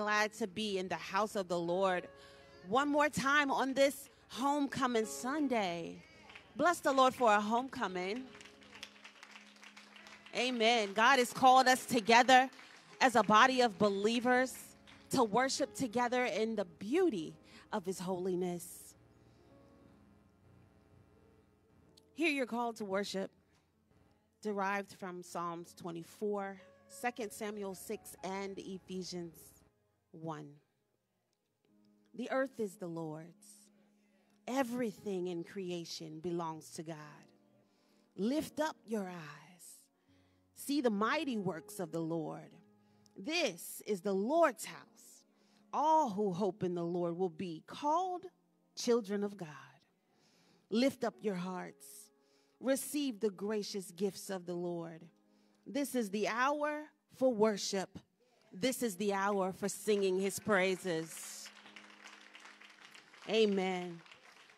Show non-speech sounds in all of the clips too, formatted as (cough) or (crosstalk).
glad to be in the house of the Lord one more time on this homecoming Sunday. Bless the Lord for a homecoming. Amen. God has called us together as a body of believers to worship together in the beauty of His holiness. Here you're called to worship, derived from Psalms 24, 2 Samuel 6, and Ephesians 1. The earth is the Lord's, everything in creation belongs to God. Lift up your eyes, see the mighty works of the Lord. This is the Lord's house. All who hope in the Lord will be called children of God. Lift up your hearts, receive the gracious gifts of the Lord. This is the hour for worship. This is the hour for singing his praises. Amen.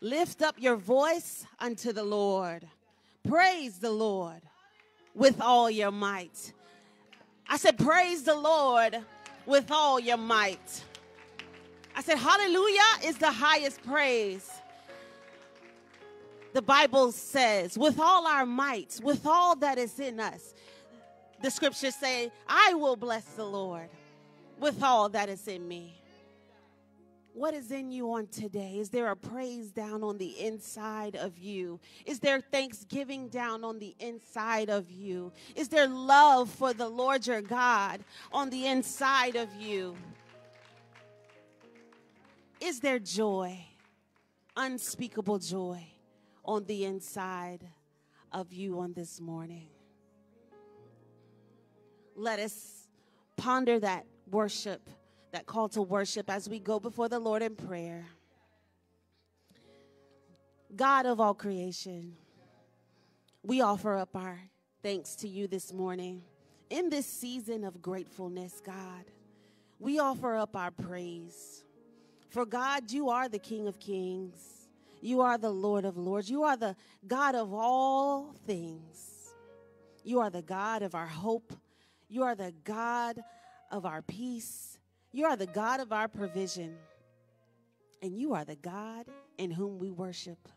Lift up your voice unto the Lord. Praise the Lord with all your might. I said, Praise the Lord with all your might. I said, Hallelujah is the highest praise. The Bible says, with all our might, with all that is in us, the scriptures say, I will bless the Lord with all that is in me. What is in you on today? Is there a praise down on the inside of you? Is there thanksgiving down on the inside of you? Is there love for the Lord your God on the inside of you? Is there joy, unspeakable joy on the inside of you on this morning? Let us ponder that worship, that call to worship as we go before the Lord in prayer. God of all creation, we offer up our thanks to you this morning. In this season of gratefulness, God, we offer up our praise. For God, you are the King of kings. You are the Lord of lords. You are the God of all things. You are the God of our hope. You are the God of our peace. You are the God of our provision. And you are the God in whom we worship.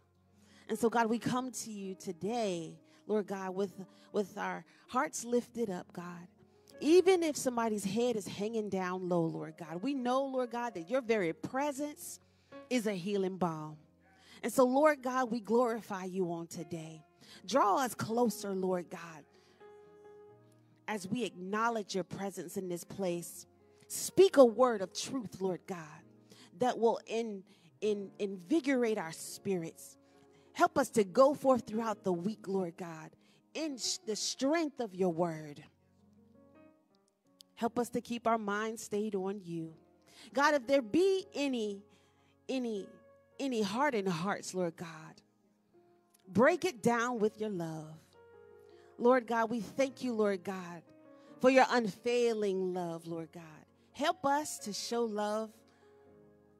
And so, God, we come to you today, Lord God, with, with our hearts lifted up, God. Even if somebody's head is hanging down low, Lord God, we know, Lord God, that your very presence is a healing balm. And so, Lord God, we glorify you on today. Draw us closer, Lord God, as we acknowledge your presence in this place. Speak a word of truth, Lord God, that will in, in, invigorate our spirits. Help us to go forth throughout the week, Lord God, in the strength of your word. Help us to keep our minds stayed on you. God, if there be any, any, any hardened hearts, Lord God, break it down with your love. Lord God, we thank you, Lord God, for your unfailing love, Lord God. Help us to show love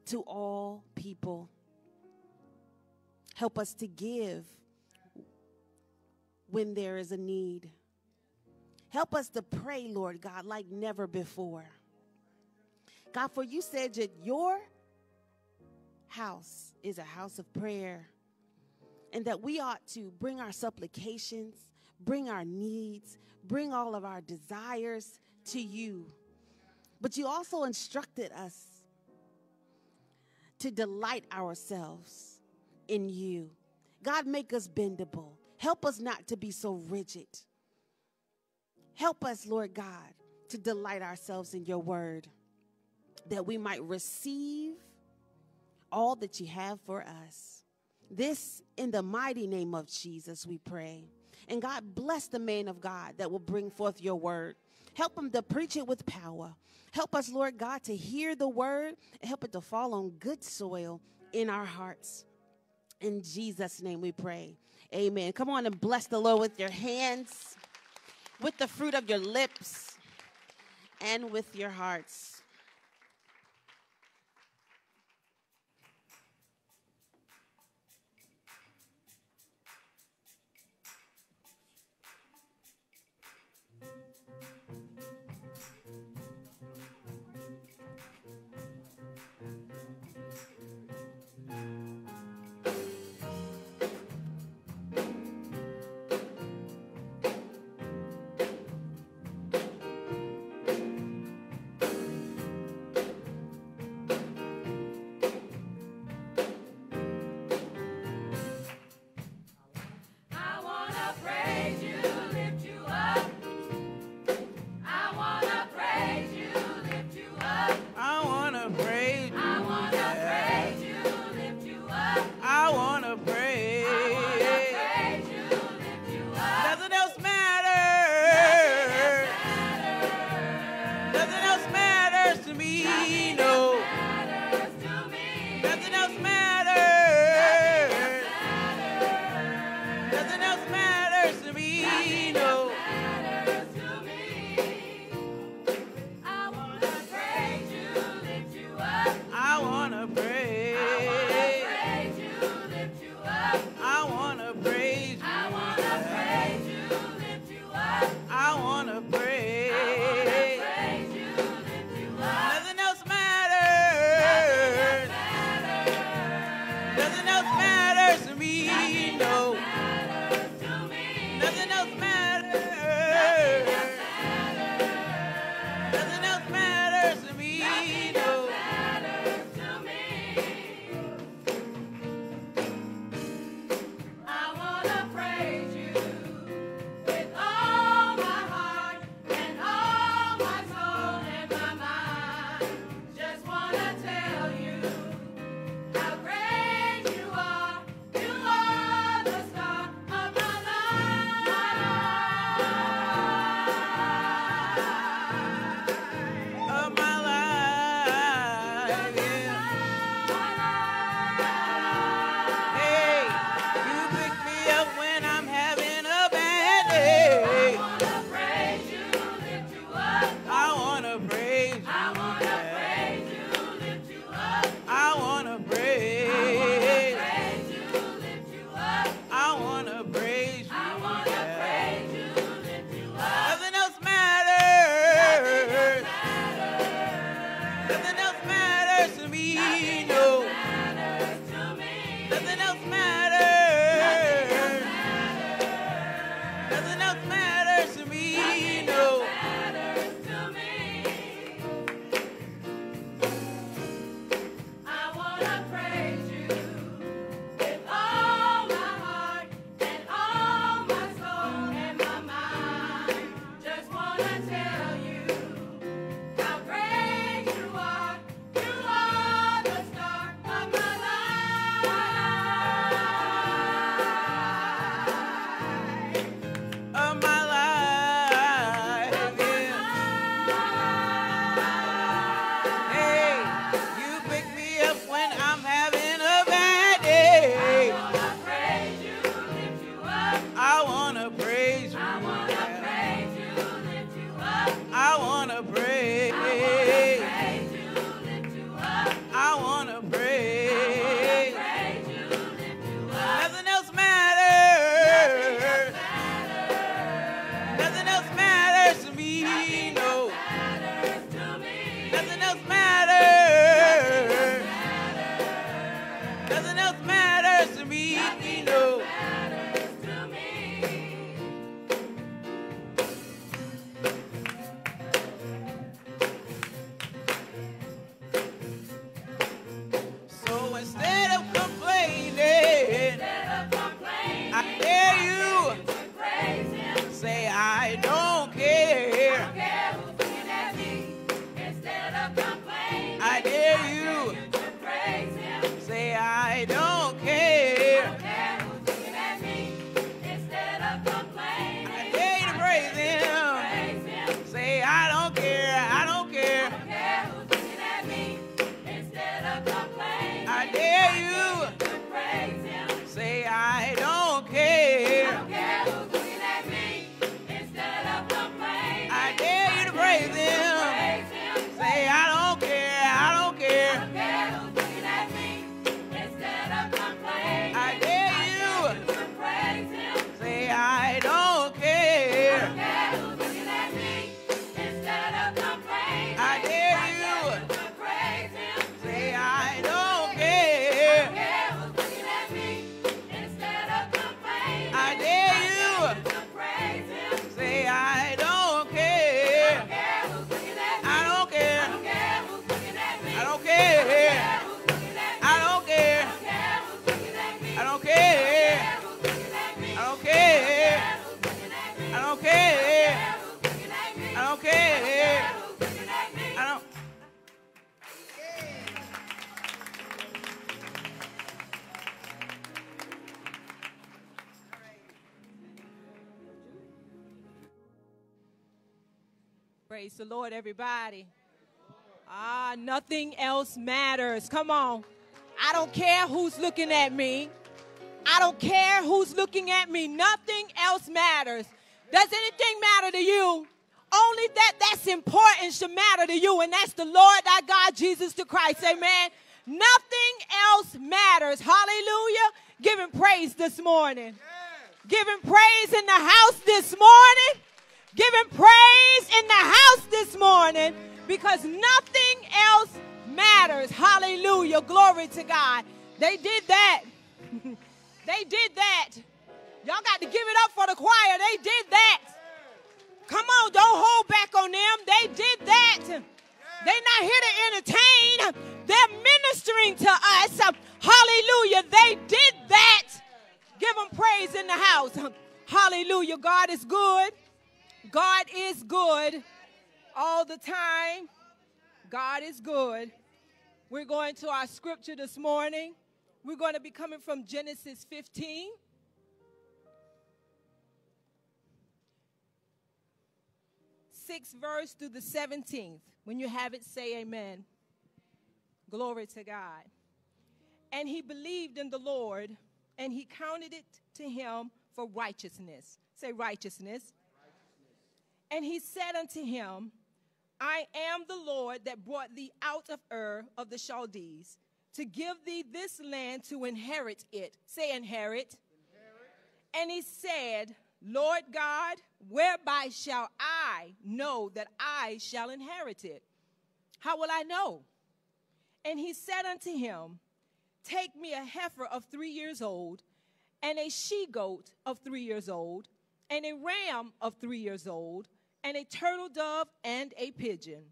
to all people. Help us to give when there is a need. Help us to pray, Lord God, like never before. God, for you said that your house is a house of prayer and that we ought to bring our supplications, bring our needs, bring all of our desires to you. But you also instructed us to delight ourselves in you. God, make us bendable. Help us not to be so rigid. Help us, Lord God, to delight ourselves in your word that we might receive all that you have for us. This in the mighty name of Jesus, we pray. And God bless the man of God that will bring forth your word. Help him to preach it with power. Help us, Lord God, to hear the word and help it to fall on good soil in our hearts. In Jesus' name we pray. Amen. Come on and bless the Lord with your hands with the fruit of your lips and with your hearts. Matters. Come on. I don't care who's looking at me. I don't care who's looking at me. Nothing else matters. Does anything matter to you? Only that that's important should matter to you, and that's the Lord thy God, Jesus the Christ. Amen. Nothing else matters. Hallelujah. Give him praise this morning. Give him praise in the house this morning. Give him praise in the house this morning because nothing else matters. Hallelujah. Glory to God. They did that. (laughs) they did that. Y'all got to give it up for the choir. They did that. Come on, don't hold back on them. They did that. They're not here to entertain. They're ministering to us. Hallelujah. They did that. Give them praise in the house. Hallelujah. God is good. God is good all the time. God is good. We're going to our scripture this morning. We're going to be coming from Genesis 15. Sixth verse through the 17th. When you have it, say amen. Glory to God. And he believed in the Lord, and he counted it to him for righteousness. Say righteousness. And he said unto him, I am the Lord that brought thee out of Ur of the Chaldees to give thee this land to inherit it. Say, inherit. inherit. And he said, Lord God, whereby shall I know that I shall inherit it? How will I know? And he said unto him, Take me a heifer of three years old, and a she goat of three years old, and a ram of three years old, and a turtle dove and a pigeon.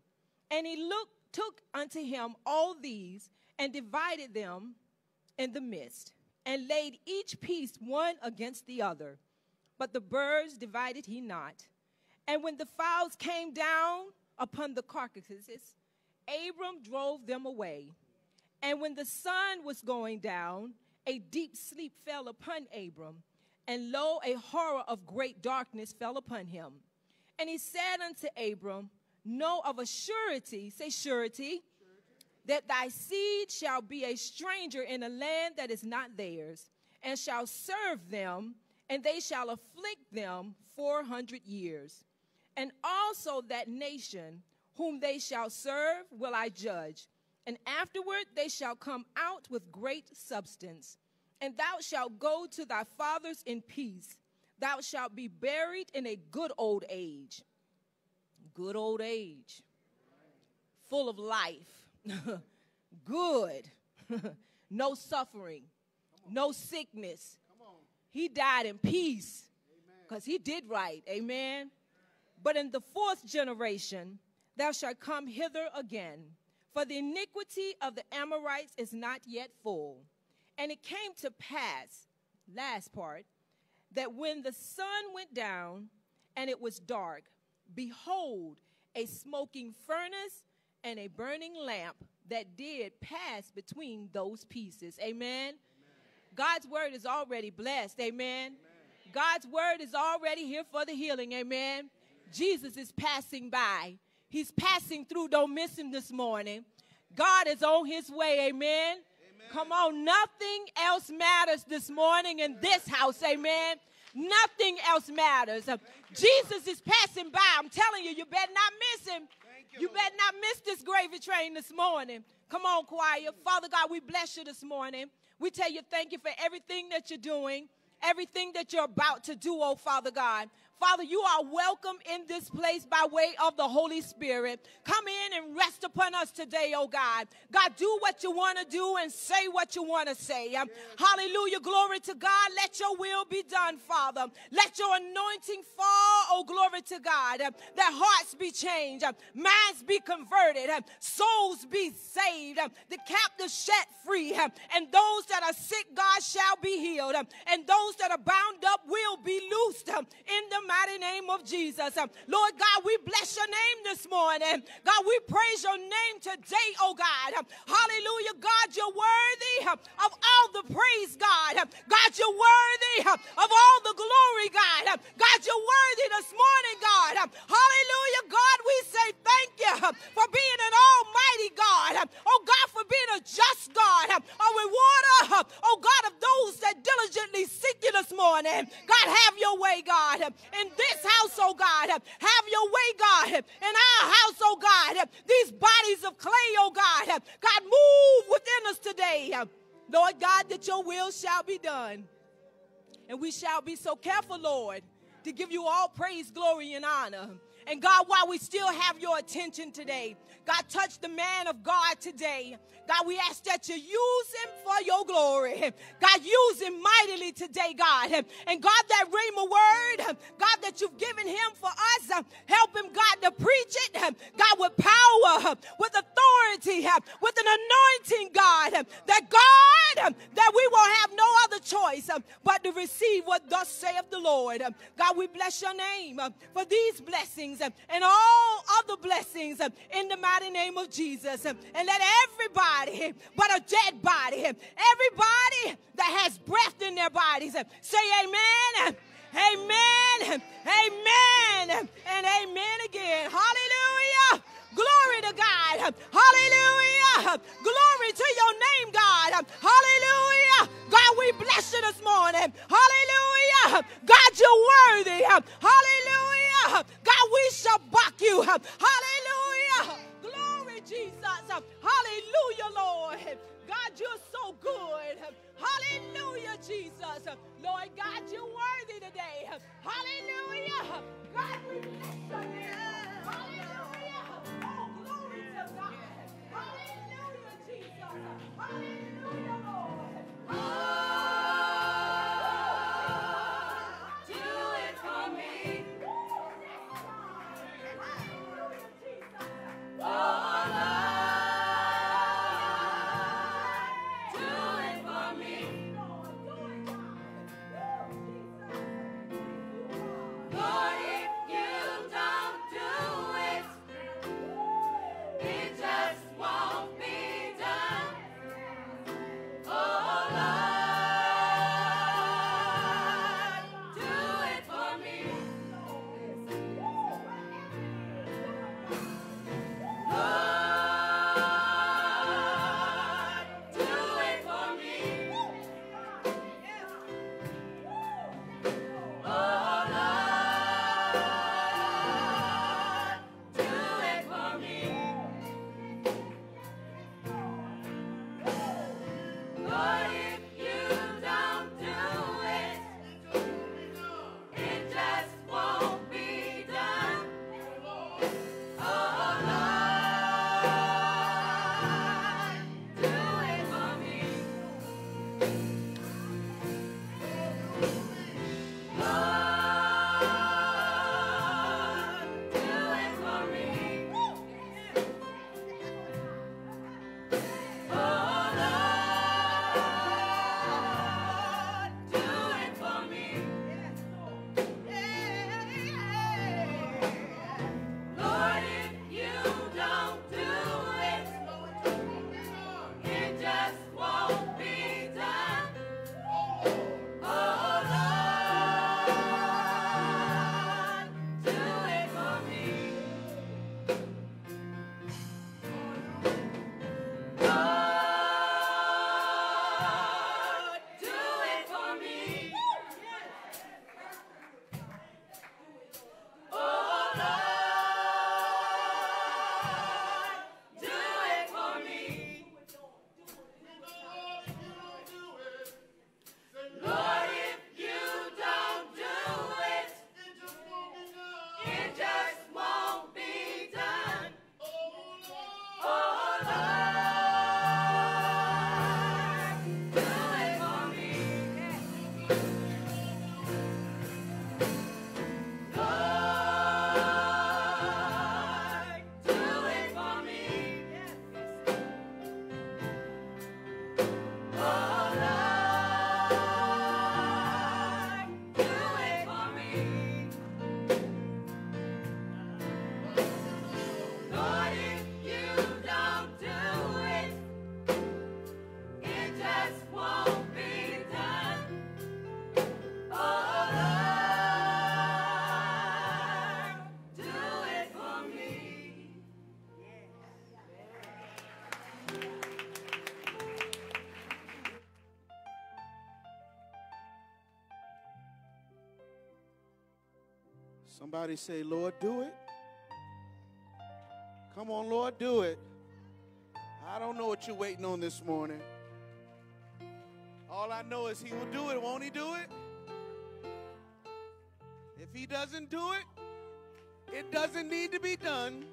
And he looked, took unto him all these and divided them in the midst, and laid each piece one against the other. But the birds divided he not. And when the fowls came down upon the carcasses, Abram drove them away. And when the sun was going down, a deep sleep fell upon Abram, and lo, a horror of great darkness fell upon him. And he said unto Abram, Know of a surety, say surety, that thy seed shall be a stranger in a land that is not theirs, and shall serve them, and they shall afflict them four hundred years. And also that nation whom they shall serve will I judge. And afterward they shall come out with great substance. And thou shalt go to thy fathers in peace. Thou shalt be buried in a good old age. Good old age. Full of life. (laughs) good. (laughs) no suffering. No sickness. He died in peace because he did right. Amen. But in the fourth generation, thou shalt come hither again, for the iniquity of the Amorites is not yet full. And it came to pass, last part, that when the sun went down and it was dark, behold, a smoking furnace and a burning lamp that did pass between those pieces. Amen. Amen. God's word is already blessed. Amen. Amen. God's word is already here for the healing. Amen. Jesus is passing by. He's passing through. Don't miss him this morning. God is on his way. Amen. Come on. Nothing else matters this morning in this house. Amen. Nothing else matters. Jesus is passing by. I'm telling you, you better not miss him. You, you better not miss this gravy train this morning. Come on, choir. Father God, we bless you this morning. We tell you thank you for everything that you're doing, everything that you're about to do, oh Father God. Father, you are welcome in this place by way of the Holy Spirit. Come in and rest upon us today, oh God. God, do what you want to do and say what you want to say. Um, hallelujah. Glory to God. Let your will be done, Father. Let your anointing fall, oh glory to God. Um, that hearts be changed, um, minds be converted, souls be saved, the captives set free, and those that are sick, God shall be healed, and those that are bound up will be loosed in the mighty name of Jesus. Um, Lord God, we bless your name this morning. God, we praise your name today, oh God. Um, hallelujah. God, you're worthy um, of all the praise, God. Um, God, you're worthy um, of all the glory, God. Um, God, you're worthy this morning, God. Hallelujah. God, we say thank you for being an almighty God. Oh God, for being a just God. A rewarder, oh God, of those that diligently seek you this morning. God, have your way, God. In this house, oh God. Have your way, God, in our house, oh God. These bodies of clay, oh God. God, move within us today. Lord God, that your will shall be done. And we shall be so careful, Lord, to give you all praise, glory, and honor. And God, while we still have your attention today, God, touch the man of God today. God, we ask that you use him for your glory. God, use him mightily today, God. And God, that rhema word, God, that you've given him for us, help him, God, to preach it, God, with power, with authority, with an anointing, God, that God, that we will have no other choice but to receive what thus saith the Lord. God, we bless your name for these blessings and all other blessings in the mighty name of Jesus. And let everybody but a dead body. Everybody that has breath in their bodies say amen. Amen. Amen. And amen again. Hallelujah. Glory to God. Hallelujah. Glory to your name, God. Hallelujah. God, we bless you this morning. Hallelujah. God, you're worthy. Hallelujah. God, we shall buck you. Hallelujah. Glory, Jesus. Hallelujah, Lord. God, you're so good. Hallelujah, Jesus. Lord God, you're worthy today. Hallelujah. God, we bless your 안녕. Somebody say, Lord, do it. Come on, Lord, do it. I don't know what you're waiting on this morning. All I know is He will do it. Won't He do it? If He doesn't do it, it doesn't need to be done.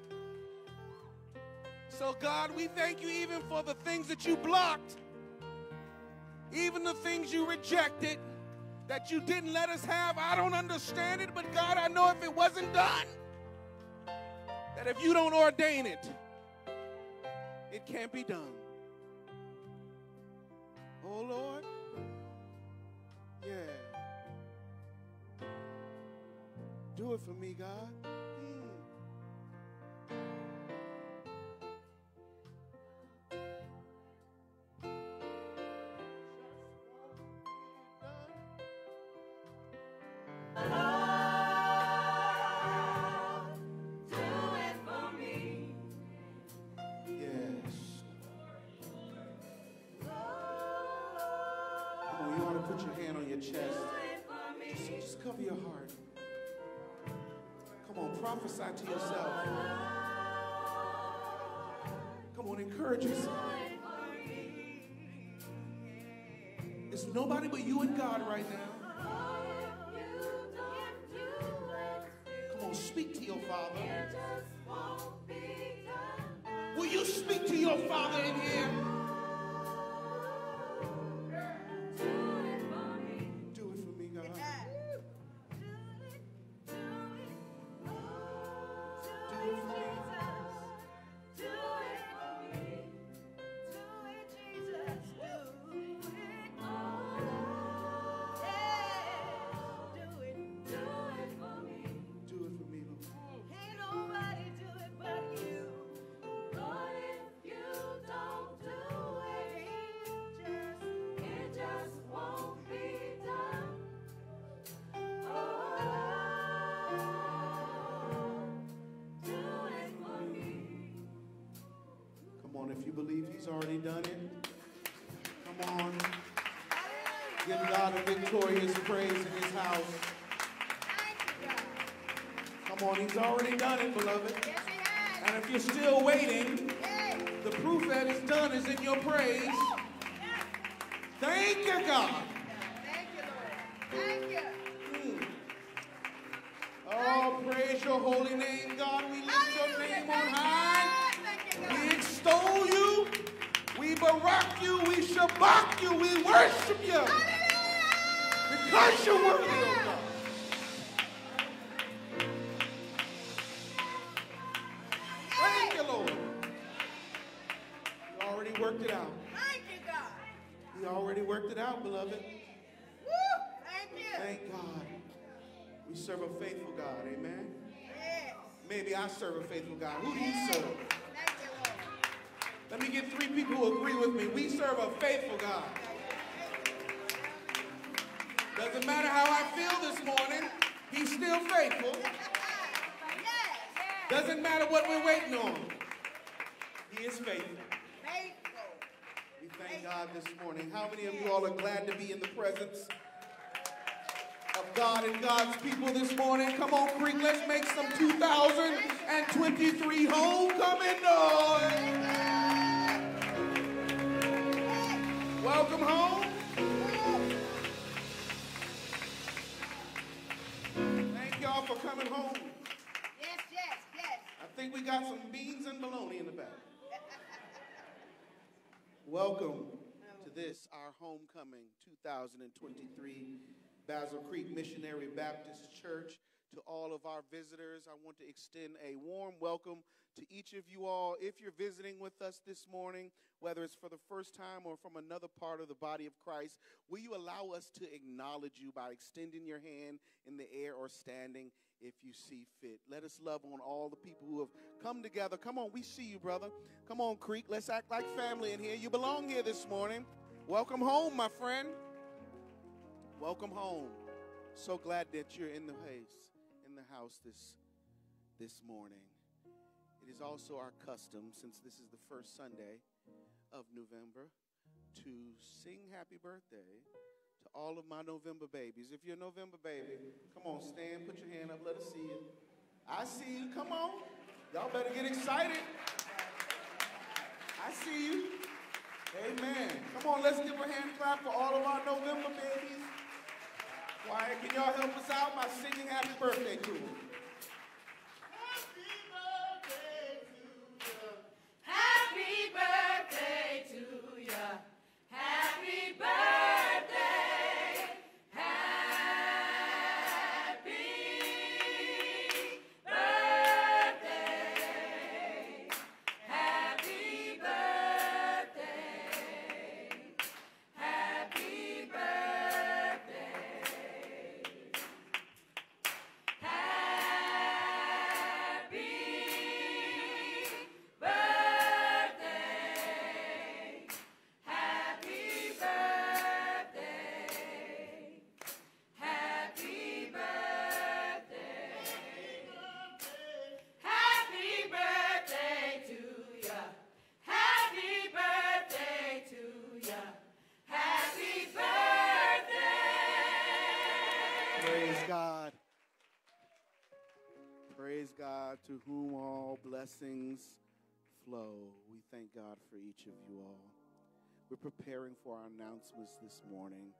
So, God, we thank you even for the things that you blocked, even the things you rejected, that you didn't let us have. I don't understand it, but God, I know if it wasn't done, that if you don't ordain it, it can't be done. Oh, Lord. Yeah. Do it for me, God. Prophesy to yourself. Come on, encourage yourself. It's nobody but you and God right now. On, if you believe He's already done it, come on. Give God a victorious praise in His house. Come on, He's already done it, beloved. And if you're still waiting, the proof that it's done is in your praise. Thank you, God. Thank you. Mm. Oh, praise your holy name, God. We lift your name on high. We extol you. We barak you. We shabach you. We worship you. Because you're worthy, oh God. Thank you, Lord. You already worked it out. Thank you God. You already worked it out, beloved. Thank you. Thank God. We serve a faithful God. Amen. Maybe I serve a faithful God. Who do you serve? Let me get three people who agree with me. We serve a faithful God. Doesn't matter how I feel this morning, He's still faithful. Doesn't matter what we're waiting on, He is faithful. We thank God this morning. How many of you all are glad to be in the presence of God and God's people this morning? Come on, Creek, let's make some 2023 homecoming noise. Welcome home. Thank y'all for coming home. Yes, yes, yes. I think we got some beans and bologna in the back. Welcome to this, our homecoming 2023 Bazzel Creek Missionary Baptist Church. To all of our visitors, I want to extend a warm welcome to each of you all. If you're visiting with us this morning, whether it's for the first time or from another part of the body of Christ, will you allow us to acknowledge you by extending your hand in the air or standing if you see fit? Let us love on all the people who have come together. Come on, we see you, brother. Come on, Creek. Let's act like family in here. You belong here this morning. Welcome home, my friend. Welcome home. So glad that you're in the house, in the house this this morning. It is also our custom, since this is the first Sunday of November, to sing happy birthday to all of my November babies. If you're a November baby, come on, stand, put your hand up, let us see you. I see you, come on. Y'all better get excited. I see you. Amen. Come on, let's give a hand clap for all of our November babies. Why, can y'all help us out by singing happy birthday to them? Blessings flow. We thank God for each of you all. We're preparing for our announcements this morning.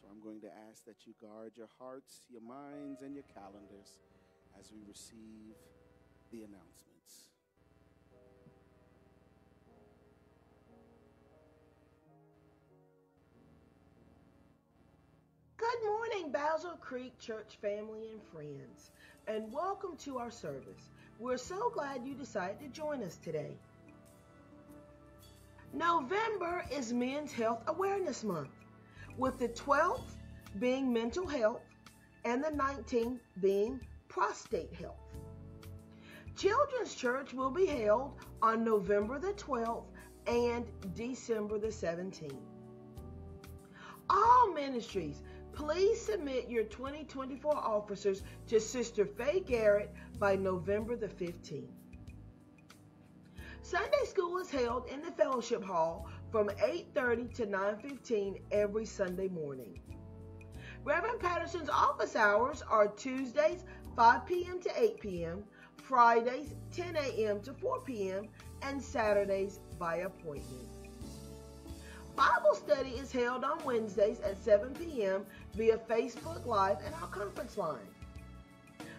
So I'm going to ask that you guard your hearts, your minds, and your calendars as we receive the announcements. Good morning, Bazzel Creek Church family and friends, and welcome to our service. We're so glad you decided to join us today. November is Men's Health Awareness Month, with the 12th being mental health and the 19th being prostate health. Children's Church will be held on November the 12th and December the 17th. All ministries, please submit your 2024 officers to Sister Faye Garrett by November the 15th. Sunday school is held in the fellowship hall from 8:30 to 9:15 every Sunday morning. Reverend Patterson's office hours are Tuesdays 5 p.m. to 8 p.m., Fridays 10 a.m. to 4 p.m., and Saturdays by appointment. Bible study is held on Wednesdays at 7 p.m. via Facebook Live and our conference line.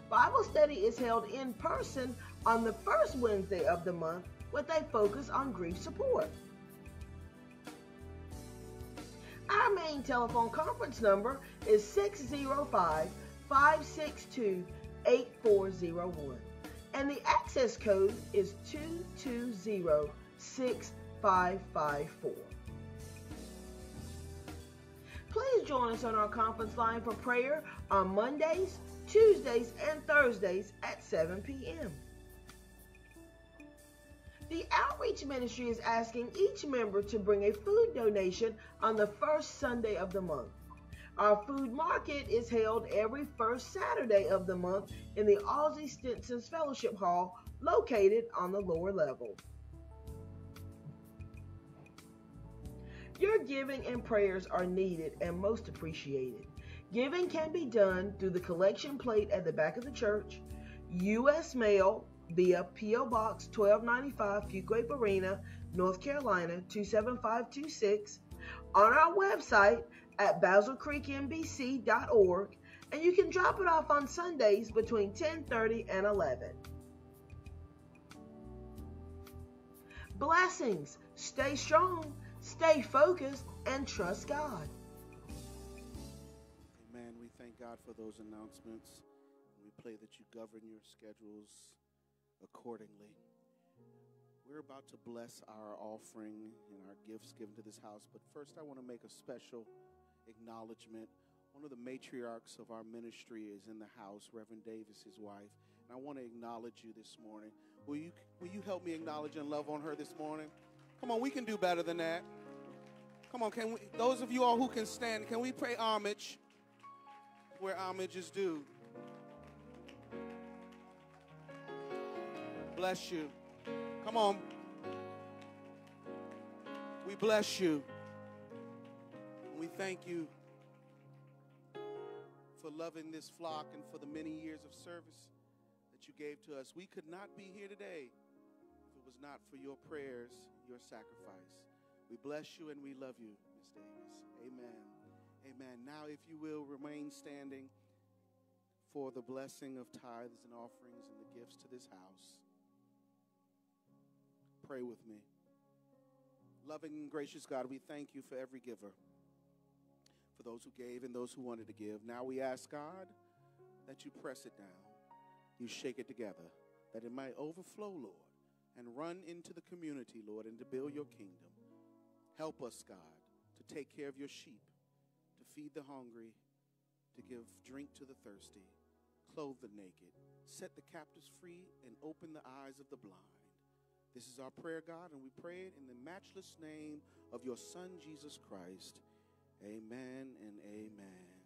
Bible study is held in person on the first Wednesday of the month with a focus on grief support. Our main telephone conference number is 605 562 8401 and the access code is 220 6554. Please join us on our conference line for prayer on Mondays, Tuesdays, and Thursdays at 7 p.m. The Outreach Ministry is asking each member to bring a food donation on the first Sunday of the month. Our food market is held every first Saturday of the month in the Aussie Stinson's Fellowship Hall located on the lower level. Your giving and prayers are needed and most appreciated. Giving can be done through the collection plate at the back of the church, U.S. mail via P.O. Box 1295 Fuquay-Varina, North Carolina 27526, on our website at basilcreekmbc.org, and you can drop it off on Sundays between 10:30 and 11. Blessings. Stay strong, stay focused, and trust God. Amen. We thank God for those announcements. We pray that you govern your schedules accordingly. We're about to bless our offering and our gifts given to this house, but first I want to make a special acknowledgement. One of the matriarchs of our ministry is in the house, Reverend Davis, his wife, and I want to acknowledge you this morning. Will you will you help me acknowledge and love on her this morning? Come on, we can do better than that. Come on, can we those of you all who can stand, can we pray homage where homage is due? Bless you. Come on. We bless you. We thank you for loving this flock and for the many years of service that you gave to us. We could not be here today was not for your prayers, your sacrifice. We bless you and we love you, Miss Davis. Amen. Amen. Now, if you will, remain standing for the blessing of tithes and offerings and the gifts to this house. Pray with me. Loving and gracious God, we thank you for every giver, for those who gave and those who wanted to give. Now we ask God that you press it down, you shake it together, that it might overflow, Lord, and run into the community, Lord, and to build your kingdom. Help us, God, to take care of your sheep, to feed the hungry, to give drink to the thirsty, clothe the naked, set the captives free, and open the eyes of the blind. This is our prayer, God, and we pray it in the matchless name of your Son, Jesus Christ. Amen and amen.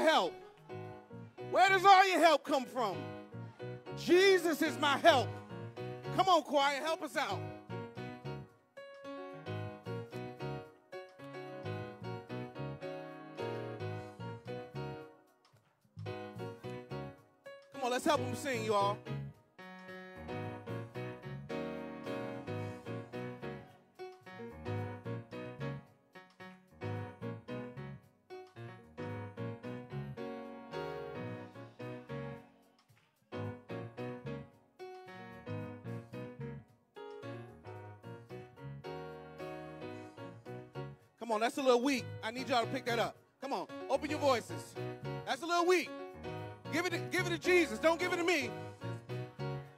Your help? Where does all your help come from? Jesus is my help. Come on, choir, help us out. Come on, let's help them sing, you all. Come on, that's a little weak. I need y'all to pick that up. Come on, open your voices. That's a little weak. Give it, to, give it to Jesus. Don't give it to me.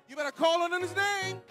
You better call on his name.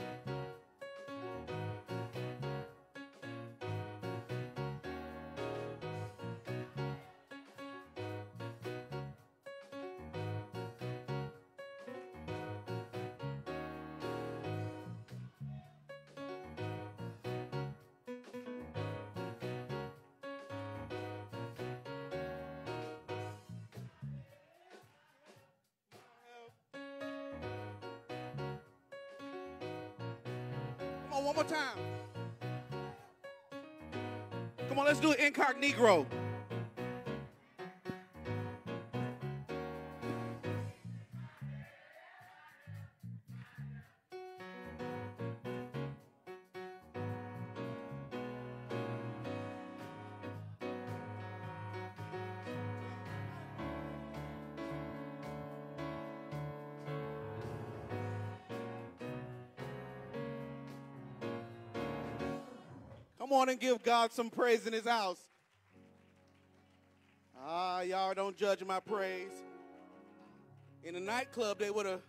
Incognito. On and give God some praise in his house. Ah, y'all don't judge my praise. In a nightclub, they would have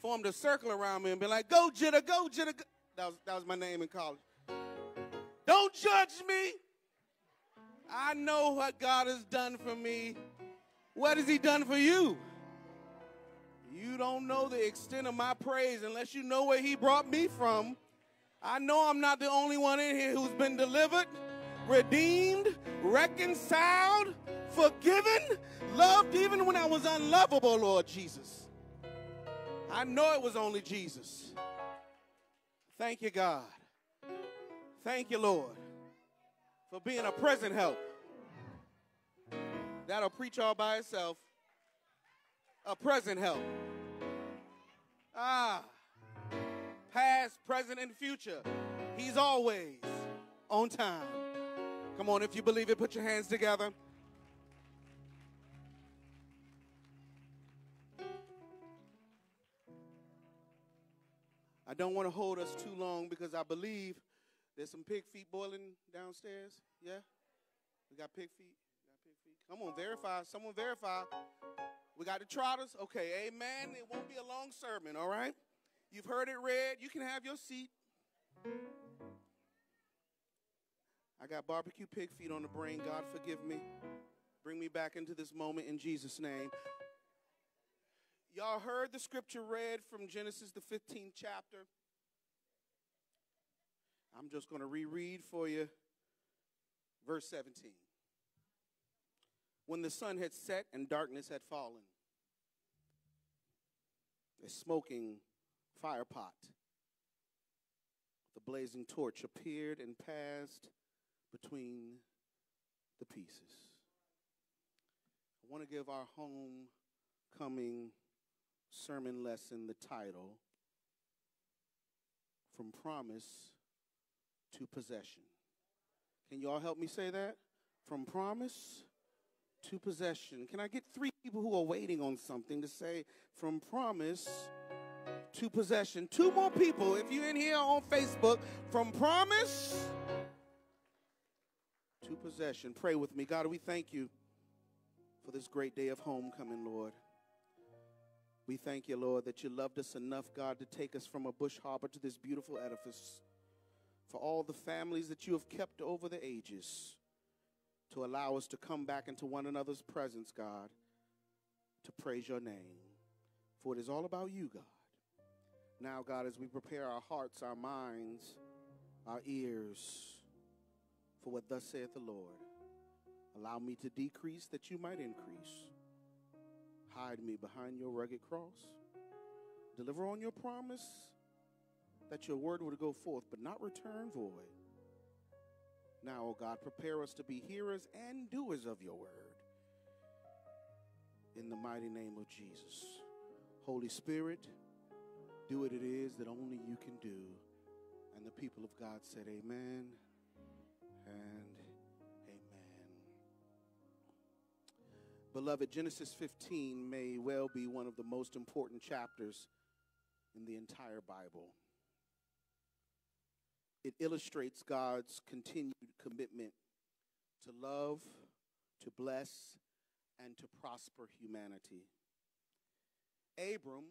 formed a circle around me and been like, go, Jitta, go, Jitta. Go. That was, that was my name in college. Don't judge me. I know what God has done for me. What has he done for you? You don't know the extent of my praise unless you know where he brought me from. I know I'm not the only one in here who's been delivered, redeemed, reconciled, forgiven, loved even when I was unlovable, Lord Jesus. I know it was only Jesus. Thank you, God. Thank you, Lord, for being a present help. That'll preach all by itself. A present help. Ah past, present, and future. He's always on time. Come on, if you believe it, put your hands together. I don't want to hold us too long because I believe there's some pig feet boiling downstairs. Yeah? We got pig feet. We got pig feet. Come on, verify. Someone verify. We got the trotters. Okay, amen. It won't be a long sermon, all right? You've heard it read. You can have your seat. I got barbecue pig feet on the brain. God, forgive me. Bring me back into this moment in Jesus' name. Y'all heard the scripture read from Genesis, the 15th chapter. I'm just going to reread for you verse 17. When the sun had set and darkness had fallen, a smoking fire pot. The blazing torch appeared and passed between the pieces. I want to give our homecoming sermon lesson the title From Promise to Possession. Can you all help me say that? From promise to possession. Can I get three people who are waiting on something to say from promise to possession? Two more people, if you're in here on Facebook, from promise to possession. Pray with me. God, we thank you for this great day of homecoming, Lord. We thank you, Lord, that you loved us enough, God, to take us from a bush harbor to this beautiful edifice. For all the families that you have kept over the ages, to allow us to come back into one another's presence, God, to praise your name. For it is all about you, God. Now, God, as we prepare our hearts, our minds, our ears for what thus saith the Lord, allow me to decrease that you might increase. Hide me behind your rugged cross. Deliver on your promise that your word would go forth, but not return void. Now, O oh God, prepare us to be hearers and doers of your word. In the mighty name of Jesus. Holy Spirit, do what it is that only you can do. And the people of God said, Amen and Amen. Beloved, Genesis 15 may well be one of the most important chapters in the entire Bible. It illustrates God's continued commitment to love, to bless, and to prosper humanity. Abram,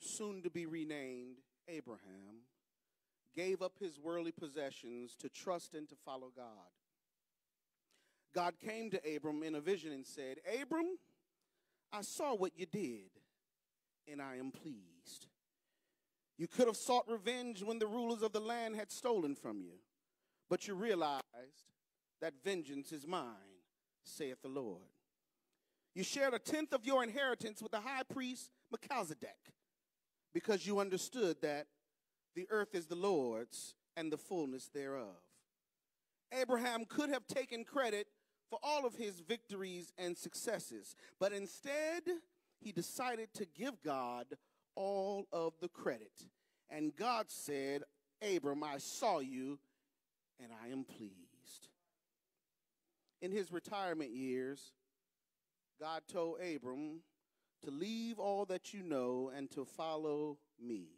soon to be renamed Abraham, gave up his worldly possessions to trust and to follow God. God came to Abram in a vision and said, Abram, I saw what you did, and I am pleased. You could have sought revenge when the rulers of the land had stolen from you, but you realized that vengeance is mine, saith the Lord. You shared a tenth of your inheritance with the high priest Melchizedek because you understood that the earth is the Lord's and the fullness thereof. Abraham could have taken credit for all of his victories and successes, but instead, he decided to give God all of the credit. And God said, Abram, I saw you and I am pleased. In his retirement years, God told Abram to leave all that you know and to follow me.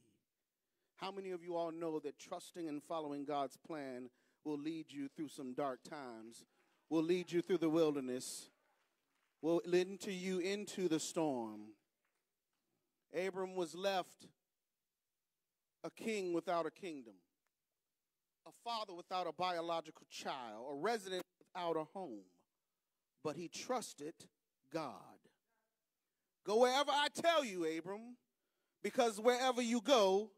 How many of you all know that trusting and following God's plan will lead you through some dark times, will lead you through the wilderness, will lead to you into the storm? Abram was left a king without a kingdom, a father without a biological child, a resident without a home, but he trusted God. Go wherever I tell you, Abram, because wherever you go,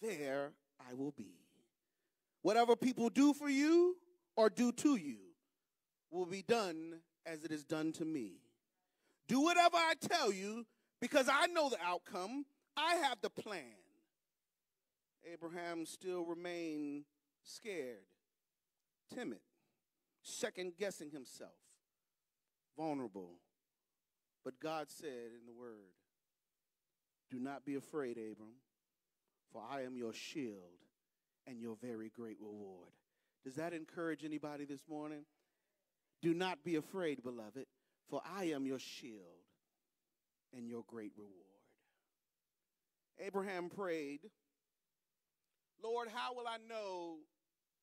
there I will be. Whatever people do for you or do to you will be done as it is done to me. Do whatever I tell you because I know the outcome. I have the plan. Abraham still remained scared, timid, second guessing himself, vulnerable. But God said in the word, Do not be afraid, Abram, for I am your shield and your very great reward. Does that encourage anybody this morning? Do not be afraid, beloved, for I am your shield and your great reward. Abraham prayed, Lord, how will I know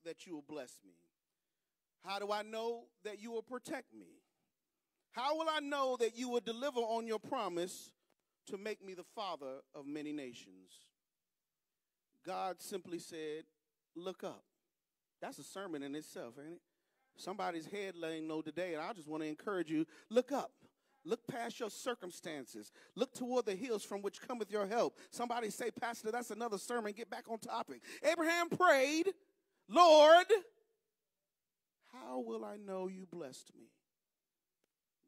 that you will bless me? How do I know that you will protect me? How will I know that you will deliver on your promise to make me the father of many nations? God simply said, Look up. That's a sermon in itself, ain't it? Somebody's head laying low today, and I just want to encourage you look up. Look past your circumstances. Look toward the hills from which cometh your help. Somebody say, Pastor, that's another sermon. Get back on topic. Abraham prayed, Lord, how will I know you blessed me?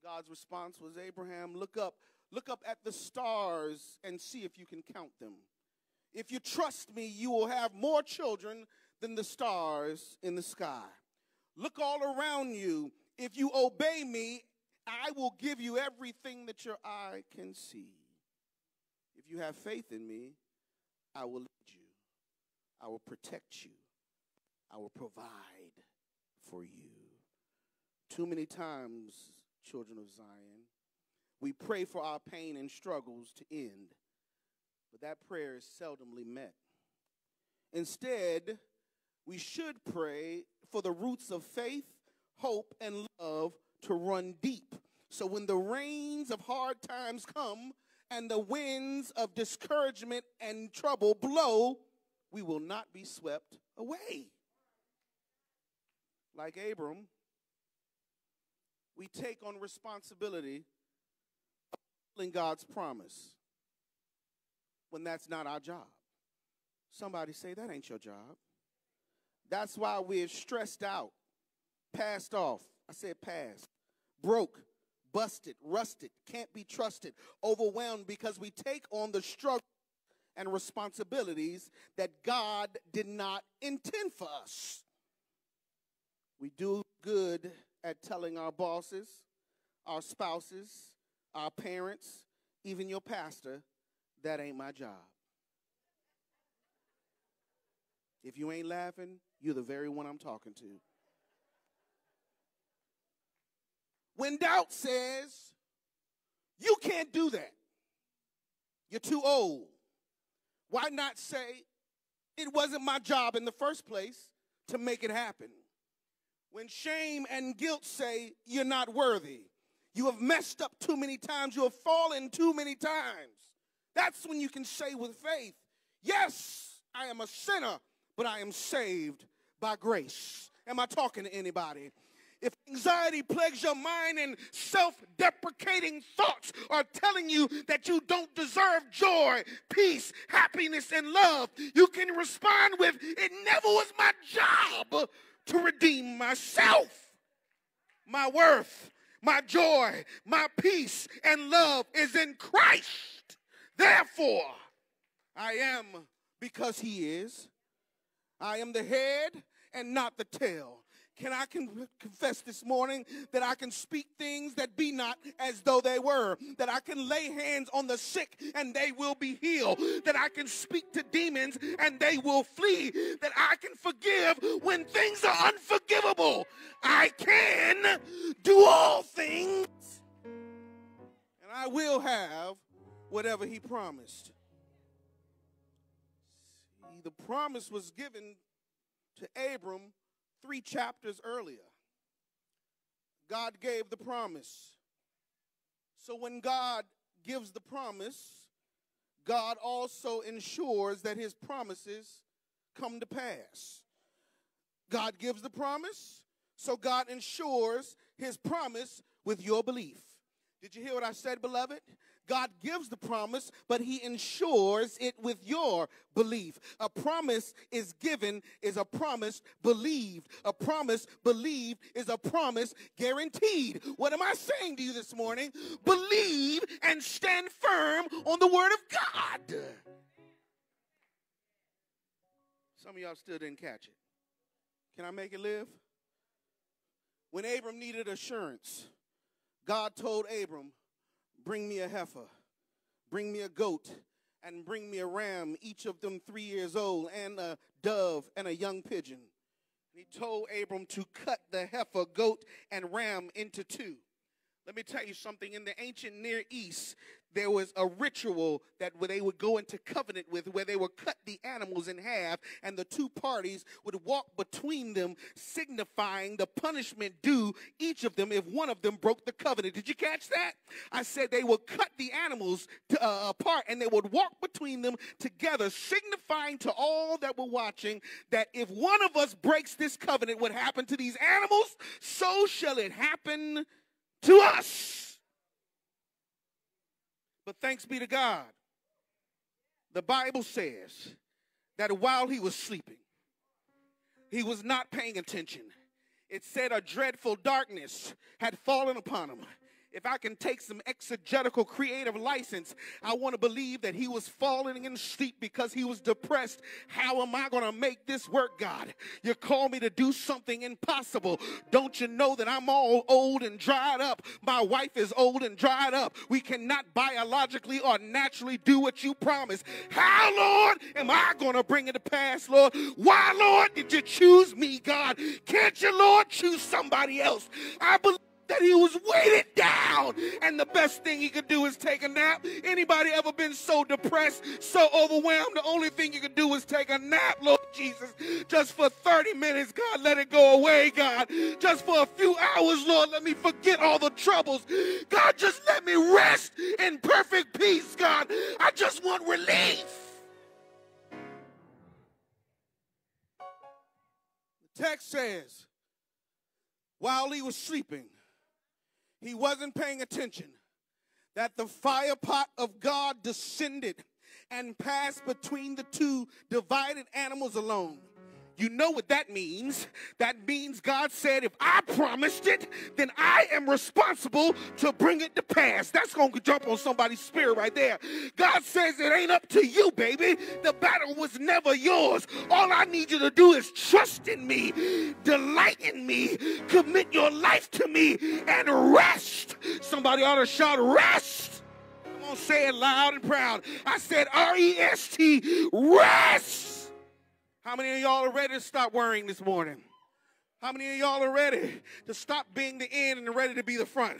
God's response was, Abraham, look up, look up at the stars and see if you can count them. If you trust me, you will have more children than the stars in the sky. Look all around you. If you obey me I will give you everything that your eye can see. If you have faith in me, I will lead you. I will protect you. I will provide for you. Too many times, children of Zion, we pray for our pain and struggles to end, but that prayer is seldomly met. Instead, we should pray for the roots of faith, hope, and love to run deep. So when the rains of hard times come and the winds of discouragement and trouble blow, we will not be swept away. Like Abram, we take on responsibility of fulfilling God's promise when that's not our job. Somebody say that ain't your job. That's why we're stressed out, passed off. I said past broke, busted, rusted, can't be trusted, overwhelmed because we take on the struggle and responsibilities that God did not intend for us. We do good at telling our bosses, our spouses, our parents, even your pastor, that ain't my job. If you ain't laughing, you're the very one I'm talking to. When doubt says, you can't do that, you're too old, why not say, it wasn't my job in the first place to make it happen? When shame and guilt say, you're not worthy, you have messed up too many times, you have fallen too many times, that's when you can say with faith, yes, I am a sinner, but I am saved by grace. Am I talking to anybody? If anxiety plagues your mind and self deprecating thoughts are telling you that you don't deserve joy, peace, happiness, and love, you can respond with, It never was my job to redeem myself. My worth, my joy, my peace, and love is in Christ. Therefore, I am because He is. I am the head and not the tail. Can I con- confess this morning that I can speak things that be not as though they were? That I can lay hands on the sick and they will be healed? That I can speak to demons and they will flee? That I can forgive when things are unforgivable? I can do all things and I will have whatever He promised. See, the promise was given to Abram three chapters earlier. God gave the promise. So when God gives the promise, God also ensures that his promises come to pass. God gives the promise, so God ensures his promise with your belief. Did you hear what I said, beloved? God gives the promise, but he ensures it with your belief. A promise is given is a promise believed. A promise believed is a promise guaranteed. What am I saying to you this morning? Believe and stand firm on the word of God. Some of y'all still didn't catch it. Can I make it live? When Abram needed assurance, God told Abram, Bring me a heifer, bring me a goat, and bring me a ram, each of them three years old, and a dove and a young pigeon. And he told Abram to cut the heifer, goat, and ram into two. Let me tell you something. In the ancient Near East, there was a ritual that they would go into covenant with, where they would cut the animals in half, and the two parties would walk between them, signifying the punishment due each of them if one of them broke the covenant. Did you catch that? I said they would cut the animals to, uh, apart, and they would walk between them together, signifying to all that were watching that if one of us breaks this covenant, what happened to these animals, so shall it happen to us. But thanks be to God, the Bible says that while he was sleeping, he was not paying attention. It said a dreadful darkness had fallen upon him if I can take some exegetical creative license, I want to believe that he was falling in sleep because he was depressed. How am I going to make this work, God? You call me to do something impossible. Don't you know that I'm all old and dried up? My wife is old and dried up. We cannot biologically or naturally do what you promised. How, Lord, am I going to bring it to pass, Lord? Why, Lord, did you choose me, God? Can't you, Lord, choose somebody else? I believe that he was weighted down. And the best thing he could do is take a nap. Anybody ever been so depressed so overwhelmed? The only thing you can do is take a nap lord jesus. Just for 30 minutes god let it go away god. Just for a few hours lord let me forget all the troubles. God just let me rest in perfect peace god. I just want relief. The text says while he was sleeping he wasn't paying attention that the fire pot of God descended and passed between the two divided animals alone. You know what that means. That means God said, if I promised it, then I am responsible to bring it to pass. That's going to jump on somebody's spirit right there. God says it ain't up to you, baby. The battle was never yours. All I need you to do is trust in me, delight in me, commit your life to me, and rest. Somebody ought to shout, rest. Come on, say it loud and proud. I said R E S T, rest. How many of y'all are ready to stop worrying this morning? How many of y'all are ready to stop being the end and ready to be the front?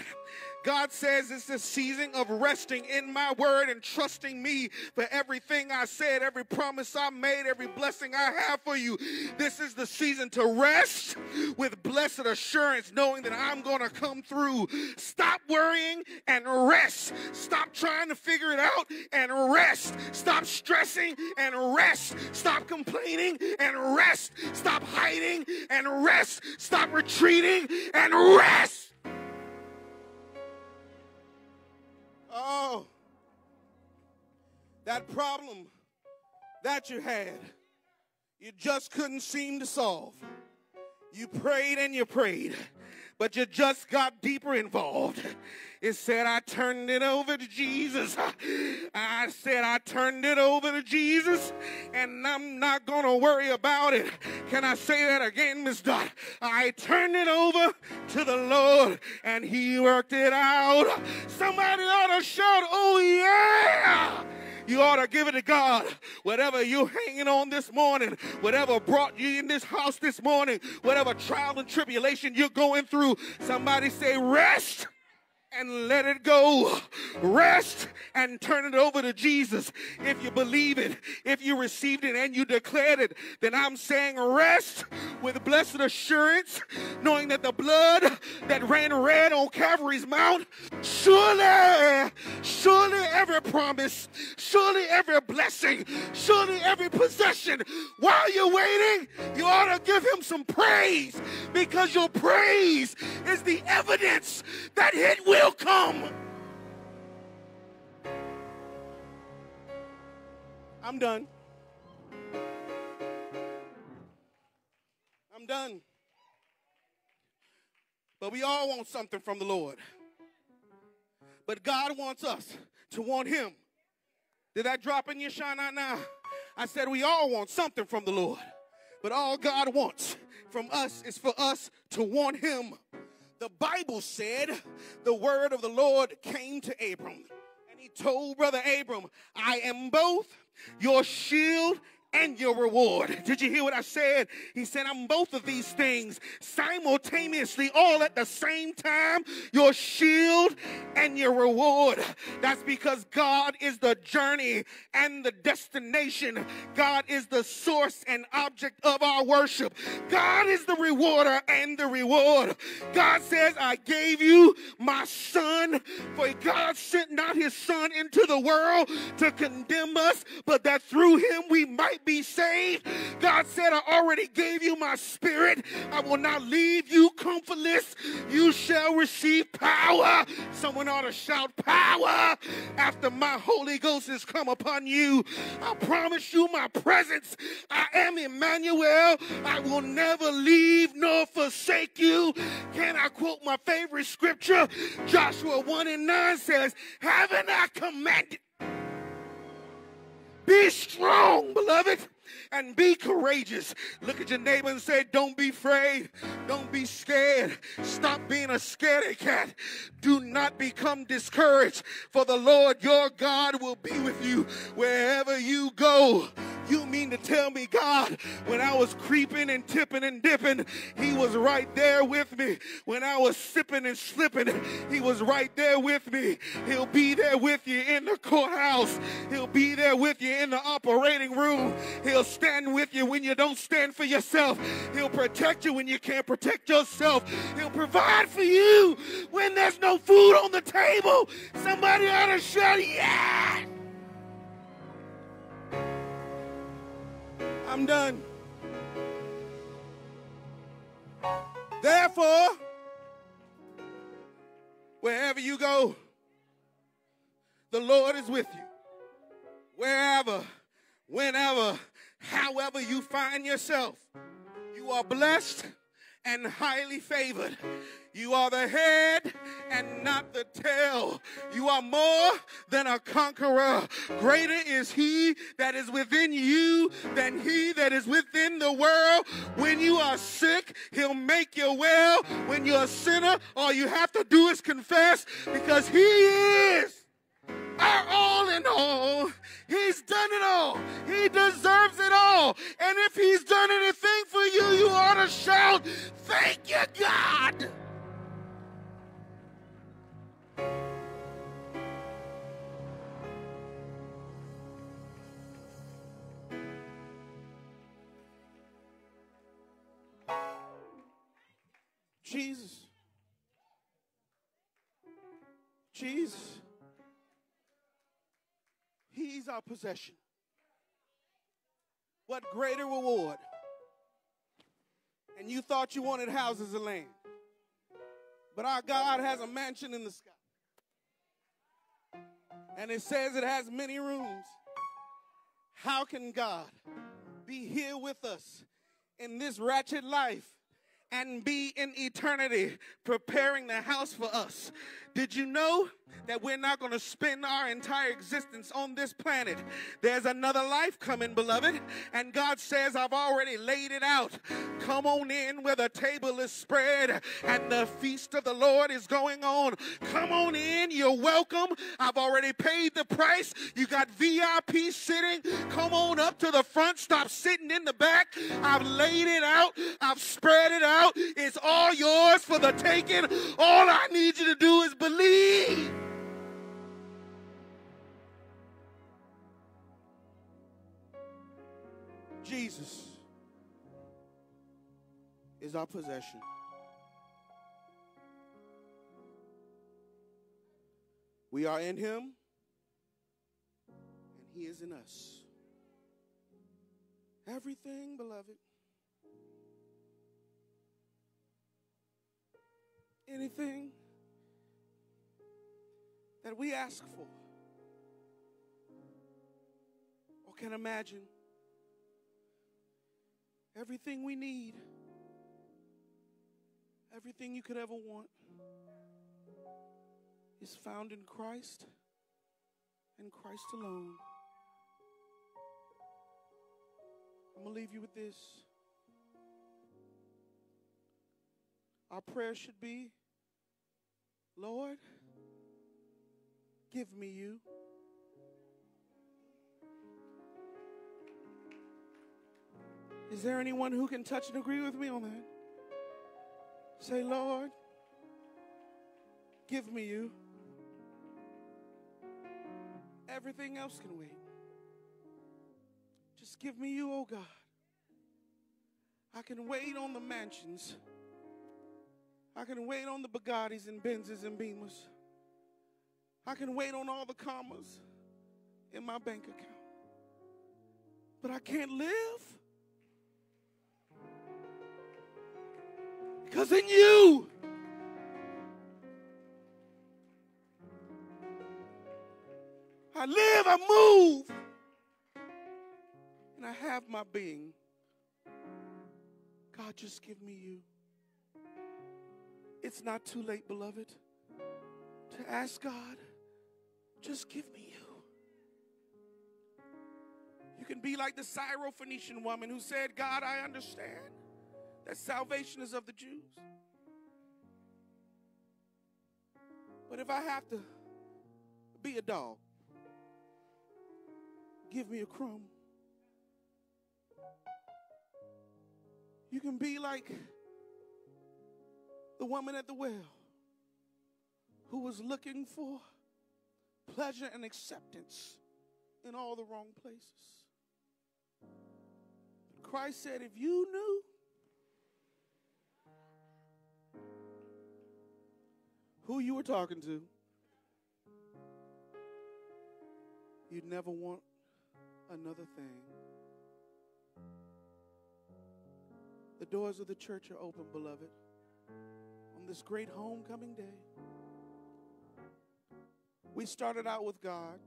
God says it's a season of resting in my word and trusting me for everything I said, every promise I made, every blessing I have for you. This is the season to rest with blessed assurance, knowing that I'm going to come through. Stop worrying and rest. Stop trying to figure it out and rest. Stop stressing and rest. Stop complaining and rest. Stop hiding and rest. Stop retreating and rest. Oh, that problem that you had, you just couldn't seem to solve. You prayed and you prayed, but you just got deeper involved. It said, I turned it over to Jesus. I said, I turned it over to Jesus, and I'm not going to worry about it. Can I say that again, Miss Dot? I turned it over to the Lord, and He worked it out. Somebody ought to shout, Oh, yeah! You ought to give it to God. Whatever you're hanging on this morning, whatever brought you in this house this morning, whatever trial and tribulation you're going through, somebody say, Rest and let it go. Rest and turn it over to Jesus. If you believe it, if you received it and you declared it, then I'm saying rest with blessed assurance, knowing that the blood that ran red on Calvary's Mount, surely, surely every promise, surely every blessing, surely every possession, while you're waiting, you ought to give him some praise because your praise is the evidence that it will will come. I'm done. I'm done. But we all want something from the Lord. But God wants us to want Him. Did that drop in your shine out now? I said we all want something from the Lord. But all God wants from us is for us to want Him. The Bible said the word of the Lord came to Abram. And he told brother Abram, I am both your shield and your reward. Did you hear what I said? He said, I'm both of these things simultaneously, all at the same time your shield and your reward. That's because God is the journey and the destination. God is the source and object of our worship. God is the rewarder and the reward. God says, I gave you my son, for God sent not his son into the world to condemn us, but that through him we might be saved. God said, I already gave you my spirit. I will not leave you comfortless. You shall receive power. Someone ought to shout power after my Holy Ghost has come upon you. I promise you my presence. I am Emmanuel. I will never leave nor forsake you. Can I quote my favorite scripture? Joshua 1 and 9 says, Haven't I commanded? Be strong, beloved and be courageous. Look at your neighbor and say, Don't be afraid. Don't be scared. Stop being a scaredy cat. Do not become discouraged, for the Lord your God will be with you wherever you go. You mean to tell me, God, when I was creeping and tipping and dipping, He was right there with me. When I was sipping and slipping, He was right there with me. He'll be there with you in the courthouse. He'll be there with you in the operating room. He'll stand with you when you don't stand for yourself. He'll protect you when you can't protect yourself. He'll provide for you when there's no food on the table. Somebody ought to shout, yeah! I'm done. Therefore, wherever you go, the Lord is with you. Wherever, whenever, however you find yourself. You are blessed and highly favored. You are the head and not the tail. You are more than a conqueror. Greater is he that is within you than he that is within the world. When you are sick, he'll make you well. When you're a sinner, all you have to do is confess because he is our all in all. He's done it all. He deserves it all. And if he's done anything for you, you ought to shout, Thank you, God. Jesus. Jesus. He's our possession. What greater reward? And you thought you wanted houses and land. But our God has a mansion in the sky. And it says it has many rooms. How can God be here with us in this wretched life and be in eternity preparing the house for us? Did you know that we're not going to spend our entire existence on this planet? There's another life coming, beloved. And God says, I've already laid it out. Come on in where the table is spread and the feast of the Lord is going on. Come on in. You're welcome. I've already paid the price. You got VIP sitting. Come on up to the front. Stop sitting in the back. I've laid it out. I've spread it out. It's all yours for the taking. All I need you to do is believe. Jesus is our possession. We are in him, and he is in us. Everything, beloved, anything that we ask for or can imagine. Everything we need, everything you could ever want, is found in Christ and Christ alone. I'm going to leave you with this. Our prayer should be Lord, Give me you. Is there anyone who can touch and agree with me on that? Say, Lord, give me you. Everything else can wait. Just give me you, oh God. I can wait on the mansions. I can wait on the Bugattis and Benzes and Beamers. I can wait on all the commas in my bank account. But I can't live because in you, I live, I move, and I have my being. God, just give me you. It's not too late, beloved, to ask God just give me you. You can be like the Syrophoenician woman who said, God, I understand that salvation is of the Jews. But if I have to be a dog, give me a crumb. You can be like the woman at the well who was looking for pleasure and acceptance in all the wrong places. Christ said, if you knew who you were talking to, you'd never want another thing. The doors of the church are open, beloved, on this great homecoming day. We started out with God,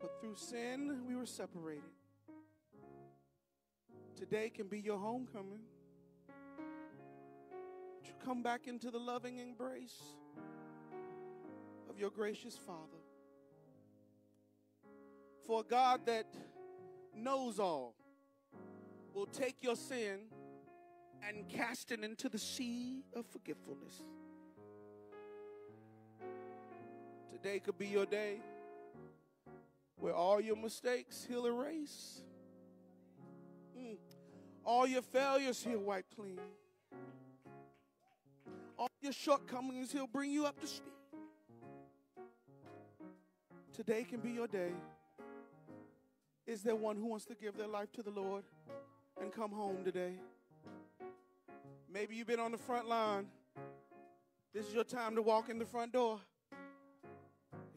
but Through sin, we were separated. Today can be your homecoming. To come back into the loving embrace of your gracious Father. For a God that knows all will take your sin and cast it into the sea of forgetfulness. Today could be your day where all your mistakes he'll erase. Mm. All your failures he'll wipe clean. All your shortcomings he'll bring you up to speed. Today can be your day. Is there one who wants to give their life to the Lord and come home today? Maybe you've been on the front line. This is your time to walk in the front door.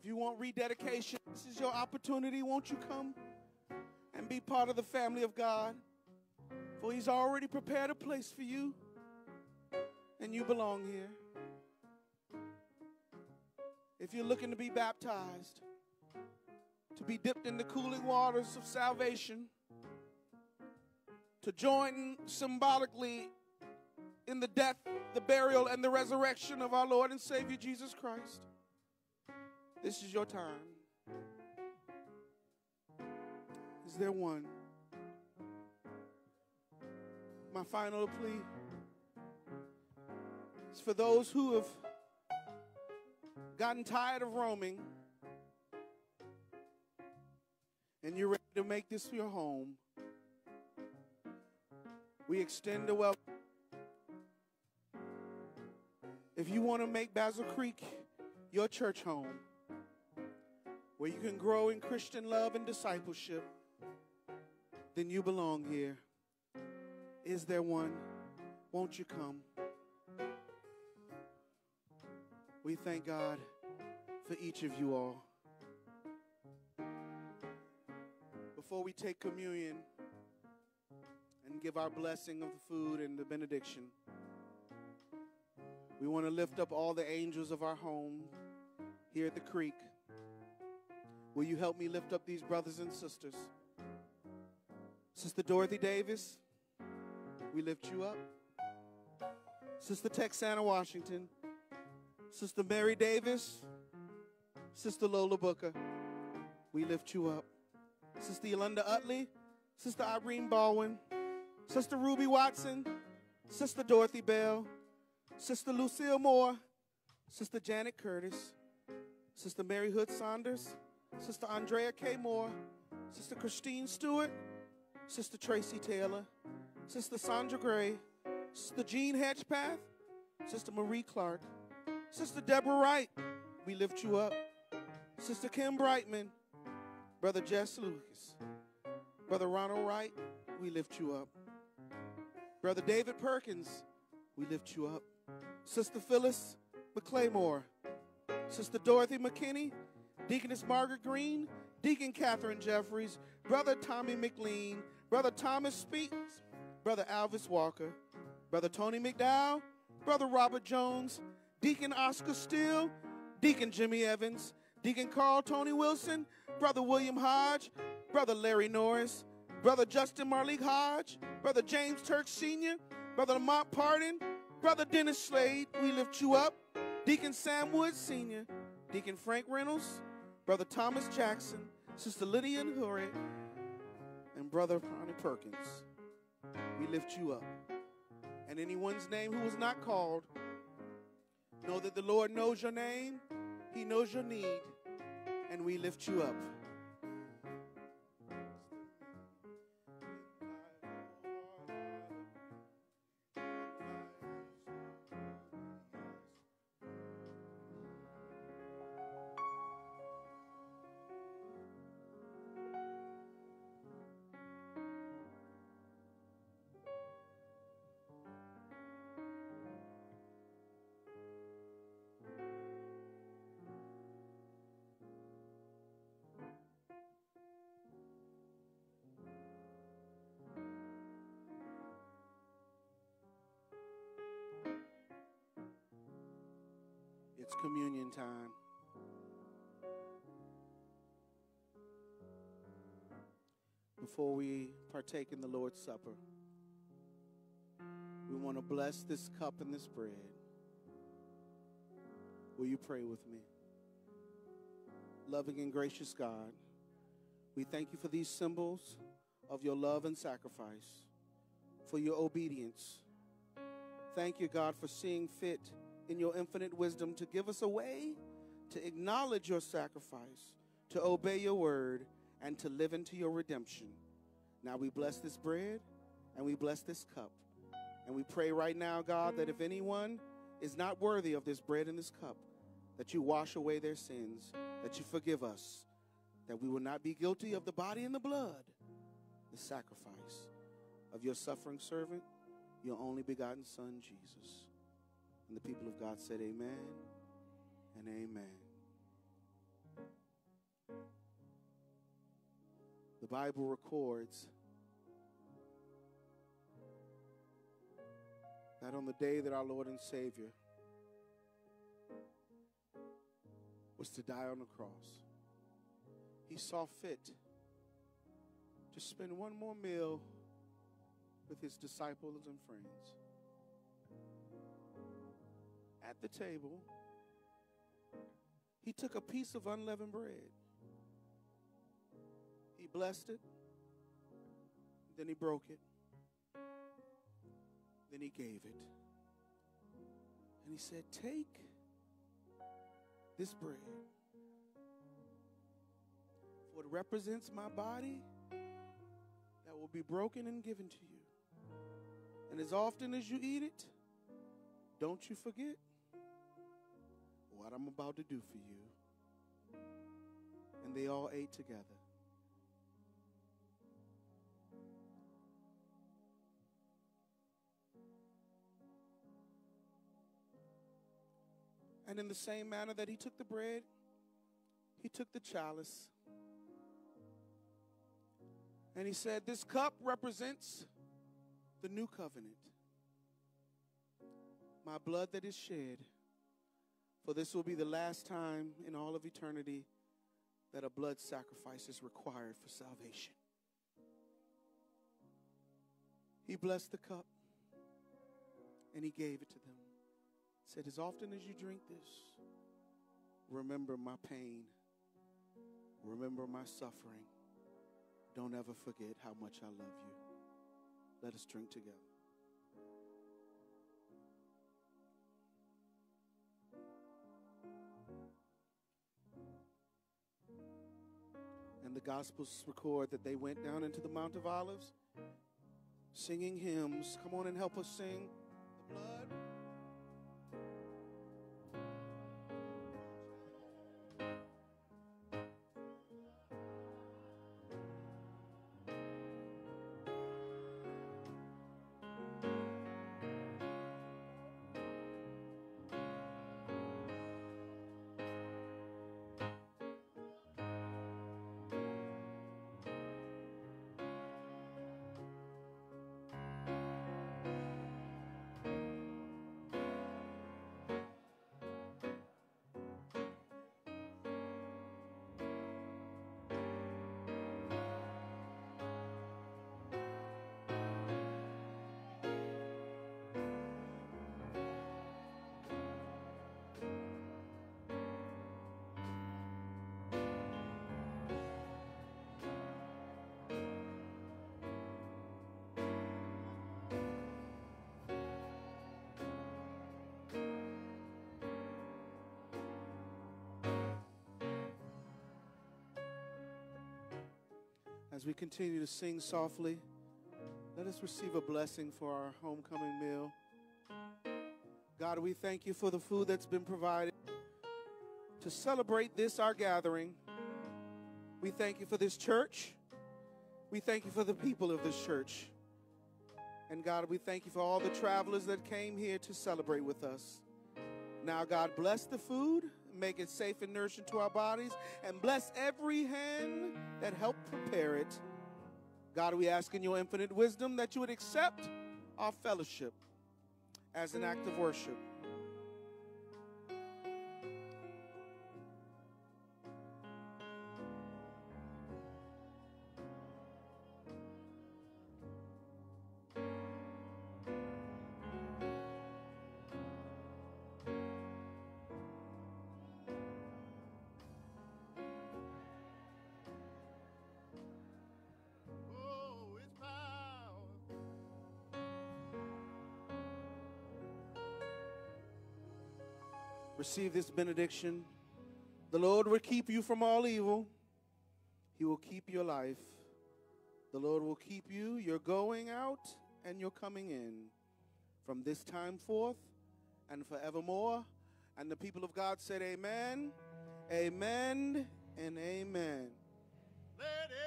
If you want rededication, this is your opportunity. Won't you come and be part of the family of God? For He's already prepared a place for you, and you belong here. If you're looking to be baptized, to be dipped in the cooling waters of salvation, to join symbolically in the death, the burial, and the resurrection of our Lord and Savior Jesus Christ. This is your time. Is there one? My final plea is for those who have gotten tired of roaming and you're ready to make this your home. We extend a welcome. If you want to make Bazzel Creek your church home, where you can grow in Christian love and discipleship, then you belong here. Is there one? Won't you come? We thank God for each of you all. Before we take communion and give our blessing of the food and the benediction, we want to lift up all the angels of our home here at the creek. Will you help me lift up these brothers and sisters? Sister Dorothy Davis, we lift you up. Sister Texana Washington, Sister Mary Davis, Sister Lola Booker, we lift you up. Sister Yolanda Utley, Sister Irene Baldwin, Sister Ruby Watson, Sister Dorothy Bell, Sister Lucille Moore, Sister Janet Curtis, Sister Mary Hood Saunders, Sister Andrea K. Moore, Sister Christine Stewart, Sister Tracy Taylor, Sister Sandra Gray, Sister Jean Hedgepath, Sister Marie Clark, Sister Deborah Wright, we lift you up. Sister Kim Brightman, Brother Jess Lucas, Brother Ronald Wright, we lift you up. Brother David Perkins, we lift you up. Sister Phyllis McClaymore, Sister Dorothy McKinney, Deaconess Margaret Green, Deacon Catherine Jeffries, Brother Tommy McLean, Brother Thomas Speaks, Brother Alvis Walker, Brother Tony McDowell, Brother Robert Jones, Deacon Oscar Steele, Deacon Jimmy Evans, Deacon Carl Tony Wilson, Brother William Hodge, Brother Larry Norris, Brother Justin Marlik Hodge, Brother James Turk Sr., Brother Lamont Pardon, Brother Dennis Slade, we lift you up. Deacon Sam Woods Sr., Deacon Frank Reynolds, Brother Thomas Jackson, Sister Lydia and Hurry, and Brother Ronnie Perkins. We lift you up. And anyone's name who was not called, know that the Lord knows your name, He knows your need, and we lift you up. It's communion time. before we partake in the Lord's Supper, we want to bless this cup and this bread. Will you pray with me? Loving and gracious God, we thank you for these symbols of your love and sacrifice, for your obedience. Thank you, God, for seeing fit in your infinite wisdom to give us a way to acknowledge your sacrifice, to obey your word, and to live into your redemption. Now we bless this bread and we bless this cup. And we pray right now, God, that if anyone is not worthy of this bread and this cup, that you wash away their sins, that you forgive us, that we will not be guilty of the body and the blood, the sacrifice of your suffering servant, your only begotten Son, Jesus. And the people of God said, Amen and amen. The Bible records that on the day that our Lord and Savior was to die on the cross, he saw fit to spend one more meal with his disciples and friends. At the table, he took a piece of unleavened bread. He blessed it, then he broke it, then he gave it. And he said, Take this bread, for it represents my body that will be broken and given to you. And as often as you eat it, don't you forget what I'm about to do for you. And they all ate together. And in the same manner that he took the bread, he took the chalice. And he said, This cup represents the new covenant, my blood that is shed. For this will be the last time in all of eternity that a blood sacrifice is required for salvation. He blessed the cup and he gave it to them said, As often as you drink this, remember my pain, remember my suffering. Don't ever forget how much I love you. Let us drink together. Gospels record that they went down into the Mount of Olives singing hymns. Come on and help us sing the blood. As we continue to sing softly, let us receive a blessing for our homecoming meal. God, we thank you for the food that's been provided to celebrate this, our gathering. We thank you for this church. We thank you for the people of this church. And God, we thank you for all the travelers that came here to celebrate with us. Now, God, bless the food make it safe and nourishing to our bodies, and bless every hand that helped prepare it. God, we ask in your infinite wisdom that you would accept our fellowship as an act of worship. Receive this benediction. The Lord will keep you from all evil. He will keep your life. The Lord will keep you, your going out and your coming in from this time forth and forevermore. And the people of God said, Amen, Amen, and Amen. Let everybody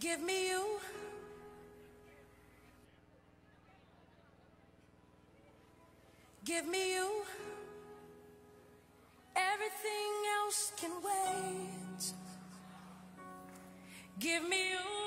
Give me you. Give me you. Everything else can wait. Give me you.